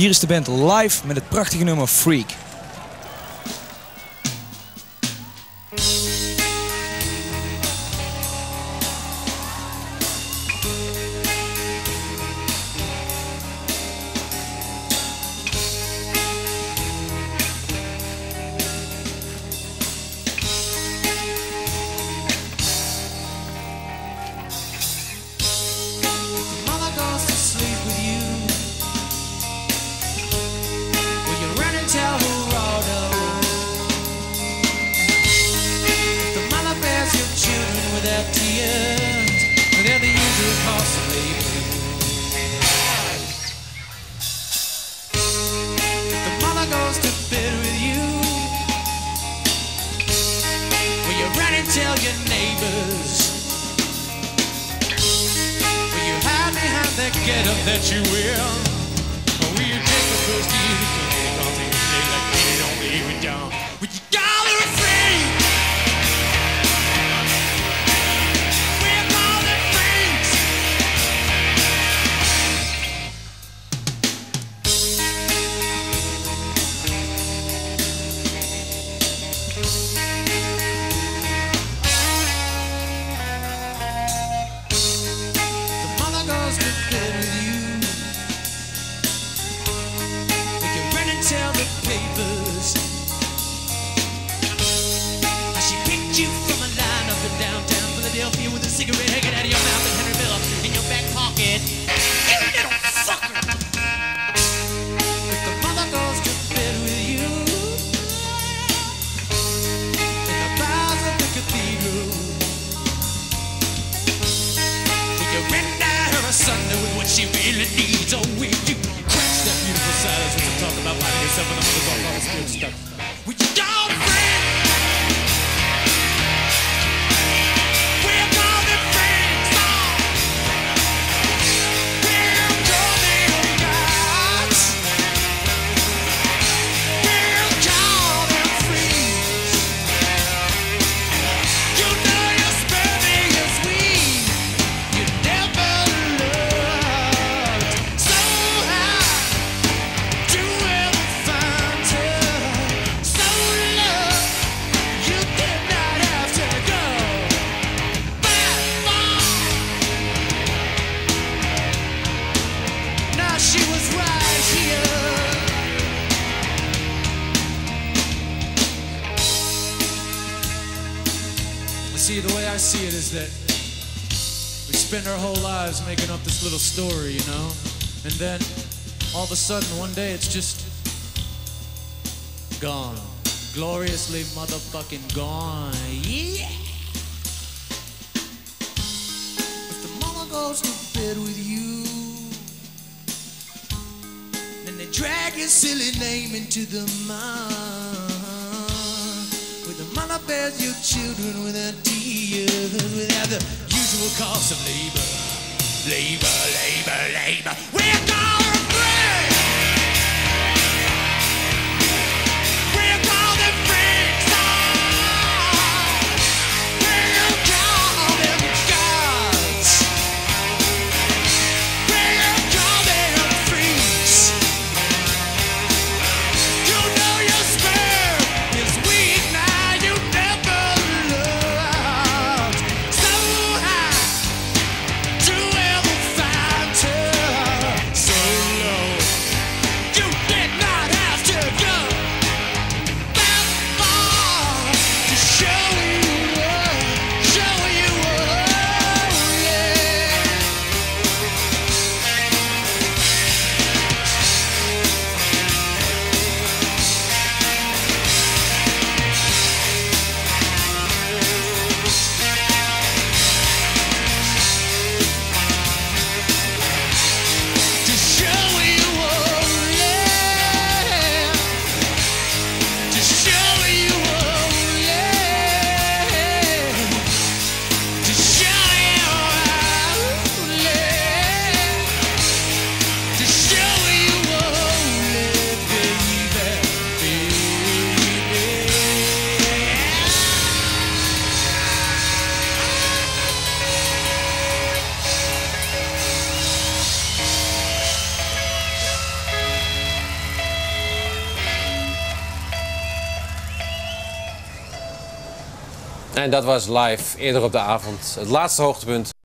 Hier is de band live met het prachtige nummer Freak. Tears, without the usual labor. If the mother goes to bed with you, will you run and tell your neighbors? Will you hide behind that that you? Or will you take to don't? Cigarette hanging out of your mouth and hundred bill in your back pocket. You little fucker! If the mother goes to bed with you in the bars of the cathedral. Will you render her asunder with what she really needs? Oh, or will you quench that beautiful silence when talk about finding yourself in the mother's all good stuff? See, it is that we spend our whole lives making up this little story, you know? And then all of a sudden, one day, it's just gone. Gloriously motherfucking gone. Yeah! If the mama goes to bed with you, then they drag your silly name into the mud. Bears your children without tears, without the usual cost of labor. Labor, labor, labor. We're gonna En dat was live eerder op de avond. Het laatste hoogtepunt